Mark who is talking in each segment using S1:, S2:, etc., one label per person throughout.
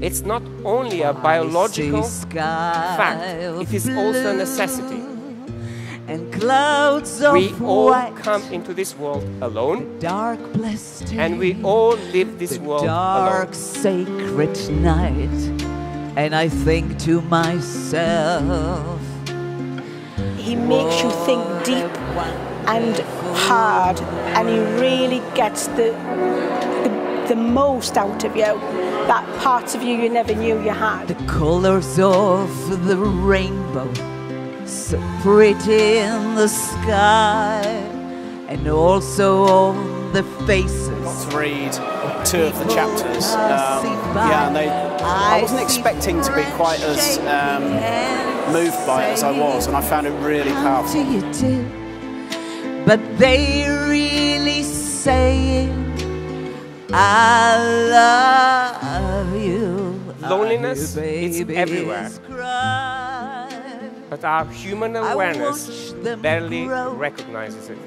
S1: it's not only a biological fact, it is also a necessity.
S2: And clouds of
S1: We all
S2: white,
S1: come into this world alone,
S2: dark blessed
S1: and we all live this
S2: the
S1: world
S2: dark
S1: alone.
S2: sacred night. And I think to myself,
S3: He makes you think deep and hard, and he really gets the, the, the most out of you. That part of you you never knew you had.
S2: the colors of the rainbow, so pretty in the sky, and also on the faces.
S4: to read two of the chapters. Um, yeah, and they, I wasn't expecting to be quite as um, moved by it as I was, and I found it really powerful.
S2: do you do? But they really saying, I love you.
S1: Loneliness is everywhere. But our human awareness barely
S2: grow.
S1: recognizes it.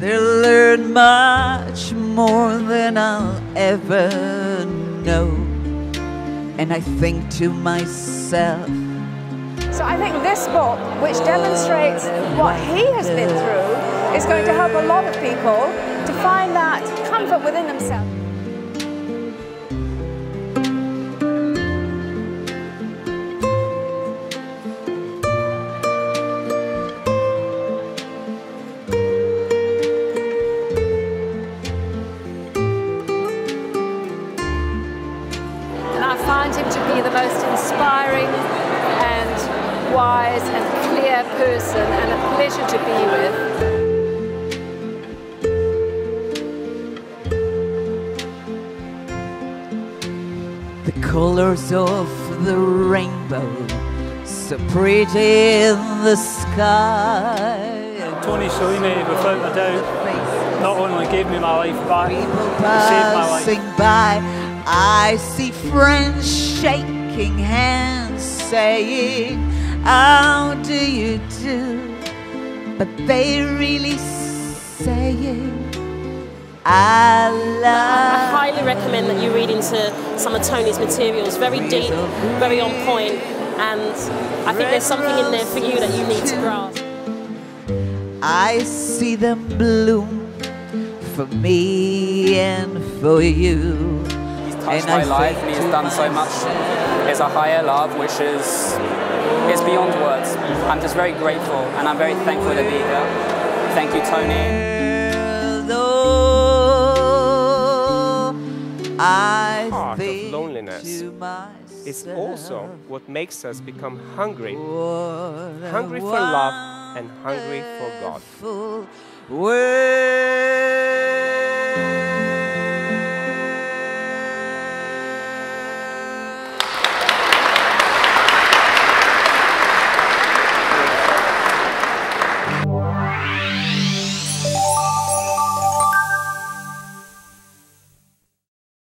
S2: They learn much more than I'll ever know. And I think to myself,
S5: So I think this book, which demonstrates what he has been through, is going to help a lot of people to find that comfort within themselves. To be the most inspiring and wise and clear person and a pleasure to be with.
S2: the colors of the rainbow, so pretty in the sky.
S6: Tony Selimi, without a doubt, not only gave me my life back, he
S2: People
S6: saved my life.
S2: passing by, I see friends shaking hands, saying, How do you do? But they really saying, I love.
S7: I highly recommend that you read into some of Tony's materials. Very deep, very on point, and I think there's something in there for you that you need to grasp.
S2: I see them bloom for me and for you.
S8: He's touched
S2: And I
S8: my life
S2: think
S8: and he's
S2: to
S8: done so much. It's a higher love which is is beyond words. I'm just very grateful and I'm very thankful to be here. Thank you, Tony.
S2: I
S1: Part of loneliness
S2: to
S1: It's also what makes us become hungry. Hungry for love and hungry for God.
S2: world.